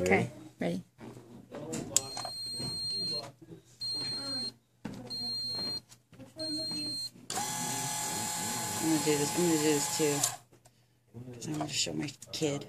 Okay, ready? I'm gonna do this. I'm gonna do this too. I'm gonna show my kid.